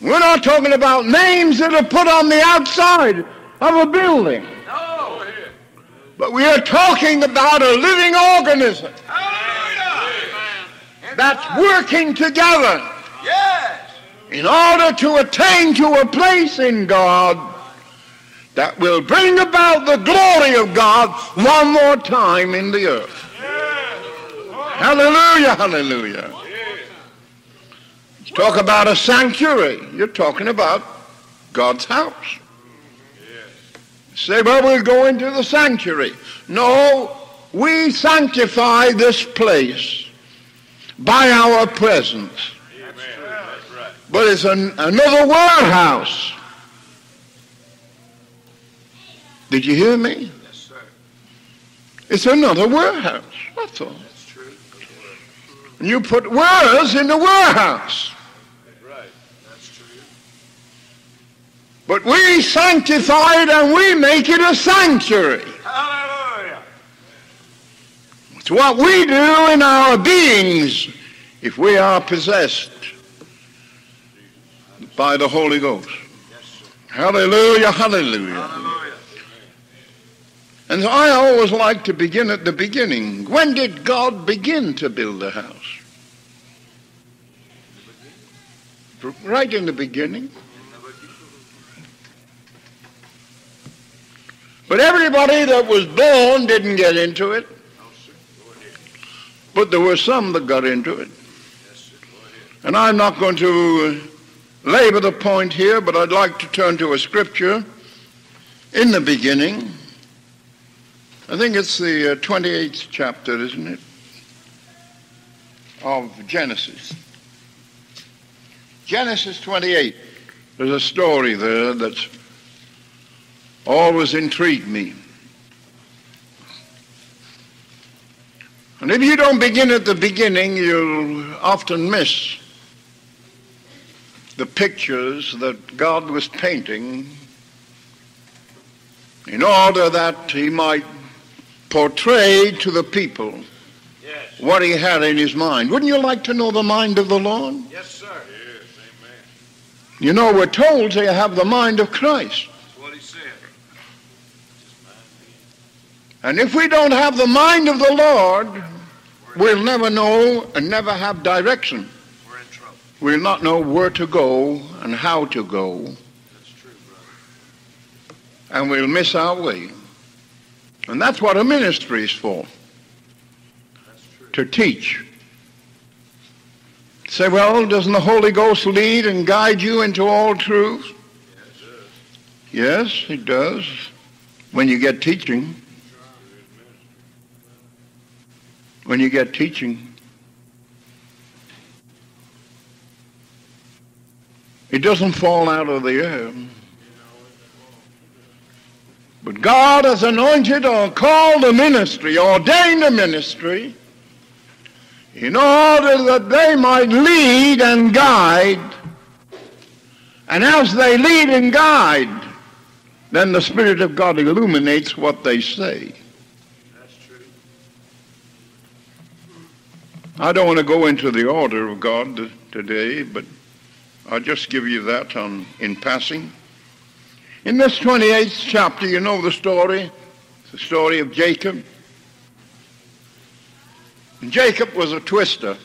We're not talking about names that are put on the outside of a building. No. But we are talking about a living organism that's working together Yes. in order to attain to a place in God that will bring about the glory of God one more time in the earth. Hallelujah, hallelujah. Talk about a sanctuary. You're talking about God's house. Say, well, we'll go into the sanctuary. No, we sanctify this place by our presence. But it's an, another warehouse. Did you hear me? Yes, sir. It's another warehouse. That's all. That's true. And you put wares in the warehouse. Right. That's true. But we sanctify it and we make it a sanctuary. Hallelujah. It's what we do in our beings if we are possessed by the Holy Ghost. Yes. Hallelujah, hallelujah. Hallelujah. And so I always like to begin at the beginning. When did God begin to build the house? Right in the beginning. But everybody that was born didn't get into it. But there were some that got into it. And I'm not going to uh, labor the point here, but I'd like to turn to a scripture in the beginning. I think it's the uh, 28th chapter, isn't it? Of Genesis. Genesis 28. There's a story there that's always intrigued me. And if you don't begin at the beginning, you'll often miss the pictures that God was painting in order that he might portray to the people Yes. what he had in his mind. Wouldn't you like to know the mind of the Lord? Yes, sir. Yes. Amen. You know, we're told to have the mind of Christ. That's what he said. And if we don't have the mind of the Lord, we'll never know and never have direction. We're in trouble. We'll not know where to go and how to go, That's true, brother. and we'll miss our way. And that's what a ministry is for. To teach. Say, well, doesn't the Holy Ghost lead and guide you into all truth? Yes, Yes, it does. When you get teaching. When you get teaching. It doesn't fall out of the air. But God has anointed or called a ministry, ordained a ministry, in order that they might lead and guide. And as they lead and guide, then the Spirit of God illuminates what they say. That's true. I don't want to go into the order of God today, but I'll just give you that on, in passing. In this 28th chapter, you know the story, It's the story of Jacob. And Jacob was a twister.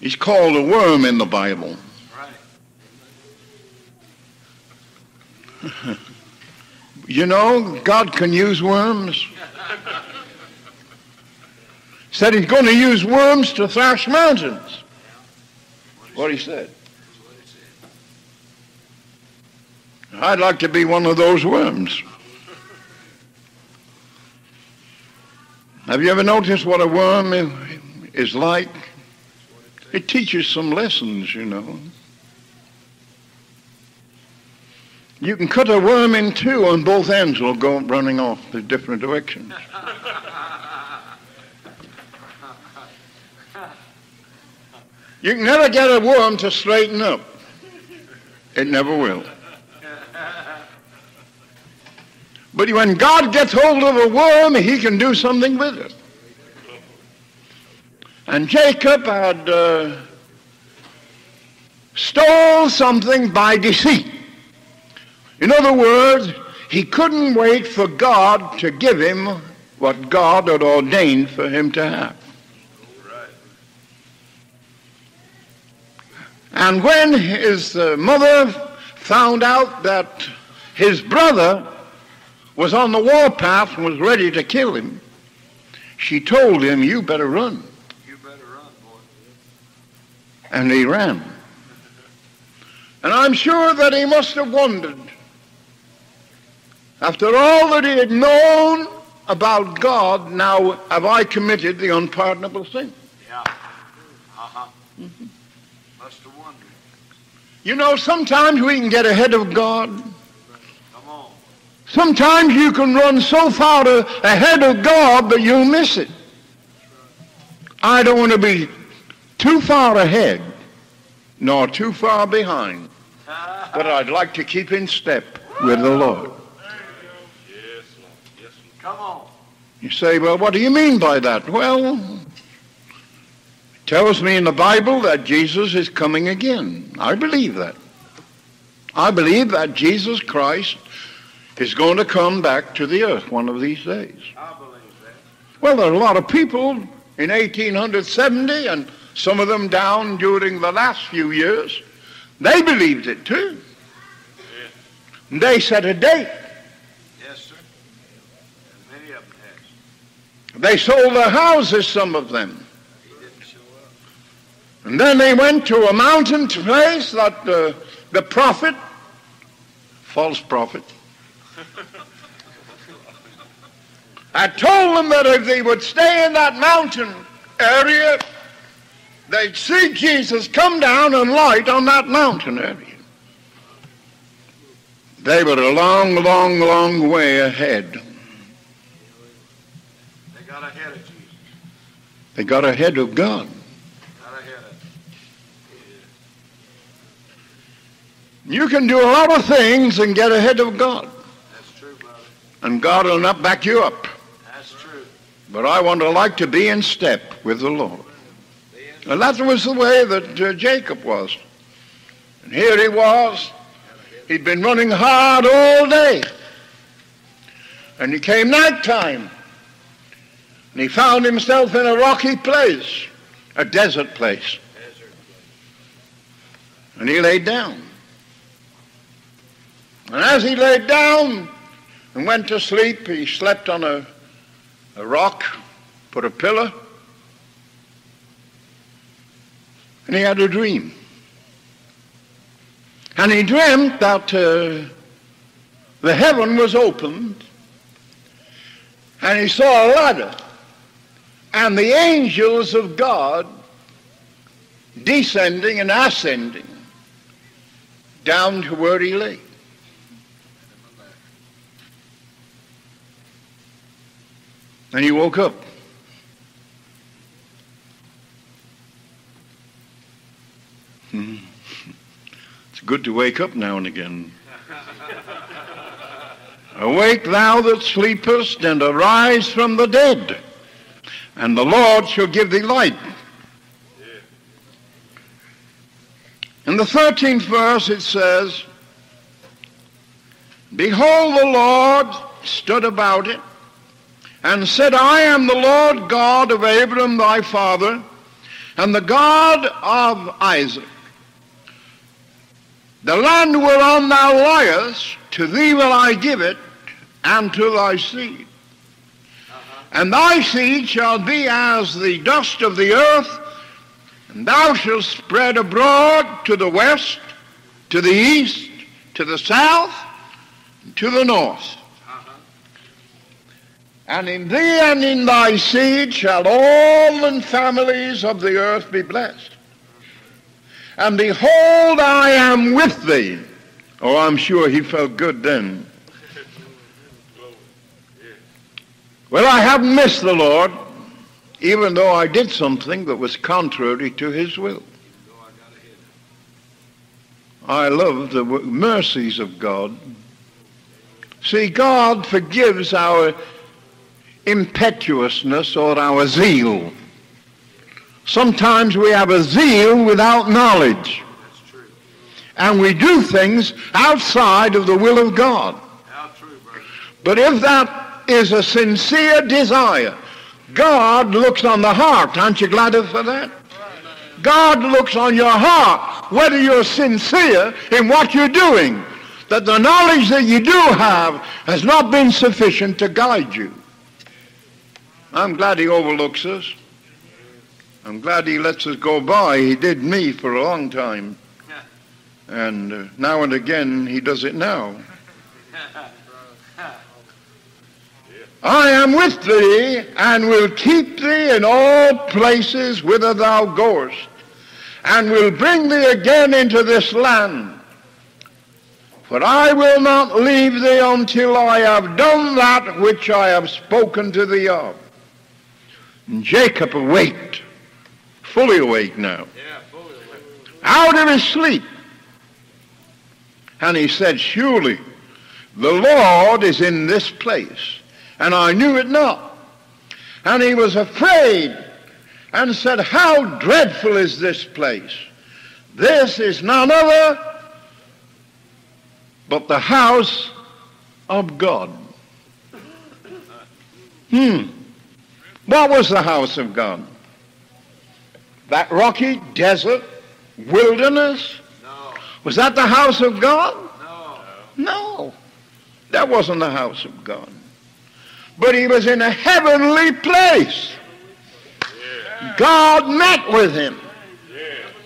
He's called a worm in the Bible. Right. You know, God can use worms. Said he's going to use worms to thrash mountains. What he said. That's what he said. I'd like to be one of those worms. Have you ever noticed what a worm is like? It teaches some lessons, you know. You can cut a worm in two and both ends will go running off in different directions. You can never get a worm to straighten up. It never will. But when God gets hold of a worm, he can do something with it. And Jacob had uh, stole something by deceit. In other words, he couldn't wait for God to give him what God had ordained for him to have. And when his uh, mother found out that his brother was on the warpath and was ready to kill him, she told him, You better run. You better run, boy. And he ran. And I'm sure that he must have wondered, after all that he had known about God, now have I committed the unpardonable sin? Yeah. Uh-huh. Must have wondered. You know, sometimes we can get ahead of God. Come on. Sometimes you can run so far to, ahead of God that you'll miss it. I don't want to be too far ahead nor too far behind, but I'd like to keep in step with the Lord. Yes, Lord. Yes, Lord. Come on. You say, well, what do you mean by that? Well, it tells me in the Bible that Jesus is coming again. I believe that. I believe that Jesus Christ is going to come back to the earth one of these days. I believe that. Well, there are a lot of people in 1870 and some of them down during the last few years. They believed it too. And They set a date. Yes, sir. And many of them has. They sold their houses, some of them. And then they went to a mountain place that uh, the prophet, false prophet, had told them that if they would stay in that mountain area, they'd see Jesus come down and light on that mountain area. They were a long, long, long way ahead. They got ahead of Jesus. They got ahead of God. Got ahead of him. You can do a lot of things and get ahead of God, That's true, brother. and God will not back you up. That's true. But I want to like to be in step with the Lord. And that was the way that uh, Jacob was. And here he was. He'd been running hard all day. And he came nighttime. And he found himself in a rocky place, a desert place. And he laid down. And as he laid down and went to sleep, he slept on a, a rock, put a pillow, and he had a dream. And he dreamt that uh, the heaven was opened, and he saw a ladder, and the angels of God descending and ascending down to where he lay. And he woke up. Hmm. It's good to wake up now and again. Awake thou that sleepest, and arise from the dead, and the Lord shall give thee light. In the 13th verse it says, Behold, the Lord stood about it, and said, I am the Lord God of Abraham thy father, and the God of Isaac. The land whereon thou liest, to thee will I give it, and to thy seed. And thy seed shall be as the dust of the earth, and thou shalt spread abroad to the west, to the east, to the south, and to the north. Uh-huh. And in thee and in thy seed shall all the families of the earth be blessed. And behold, I am with thee. Oh, I'm sure he felt good then. Well, I haven't missed the Lord, even though I did something that was contrary to his will. I got ahead of him. I love the mercies of God. See, God forgives our impetuousness or our zeal. Sometimes we have a zeal without knowledge. And we do things outside of the will of God. True. But if that is a sincere desire, God looks on the heart. Aren't you glad for that? God looks on your heart, whether you're sincere in what you're doing. That the knowledge that you do have has not been sufficient to guide you. I'm glad he overlooks us. I'm glad he lets us go by. He did me for a long time. And uh, now and again he does it now. I am with thee and will keep thee in all places whither thou goest, and will bring thee again into this land. For I will not leave thee until I have done that which I have spoken to thee of. And Jacob awaked, fully awake now, Yeah, fully awake. out of his sleep. And he said, Surely the Lord is in this place. And I knew it not. And he was afraid and said, How dreadful is this place? This is none other but the house of God. Hmm. What was the house of God? That rocky desert wilderness? No, Was that the house of God? no. No. That wasn't the house of God. But he was in a heavenly place. God met with him.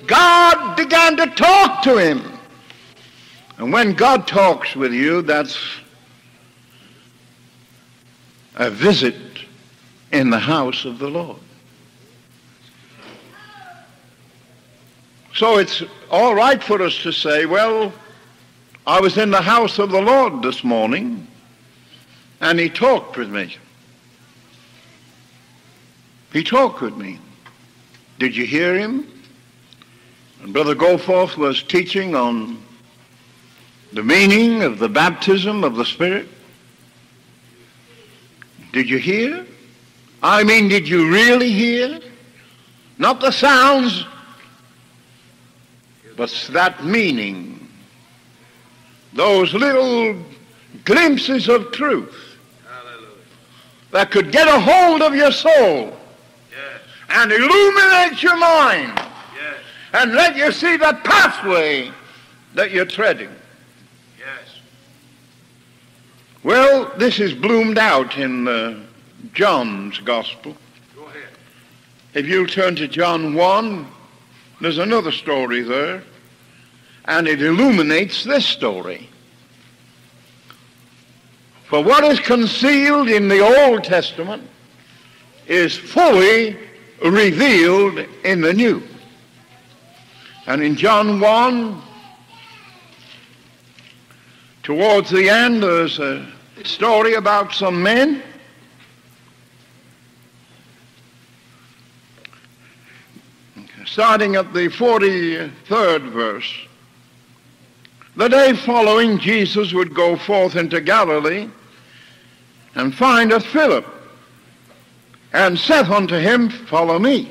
God began to talk to him. And when God talks with you, that's a visit in the house of the Lord. So it's all right for us to say, well, I was in the house of the Lord this morning, and he talked with me. He talked with me. Did you hear him? And Brother Goforth was teaching on the meaning of the baptism of the Spirit. Did you hear? I mean, did you really hear? Not the sounds, but that meaning. Those little glimpses of truth. That could get a hold of your soul Yes, and illuminate your mind yes, and let you see the pathway that you're treading. yes. Well, this is bloomed out in uh, John's Gospel. Go ahead. If you'll turn to John 1, there's another story there, and it illuminates this story. For what is concealed in the Old Testament is fully revealed in the New. And in John 1, towards the end, there's a story about some men starting at the 43rd verse. The day following, Jesus would go forth into Galilee and findeth Philip, and saith unto him, Follow me.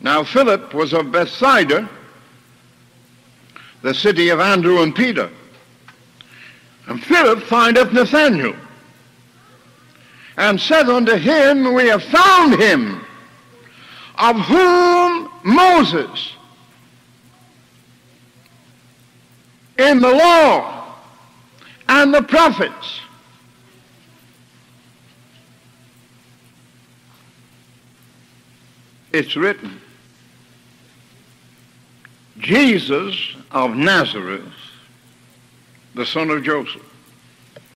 Now Philip was of Bethsaida, the city of Andrew and Peter. And Philip findeth Nathanael, and said unto him, We have found him, of whom Moses in the law and the prophets it's written Jesus of Nazareth, the son of Joseph.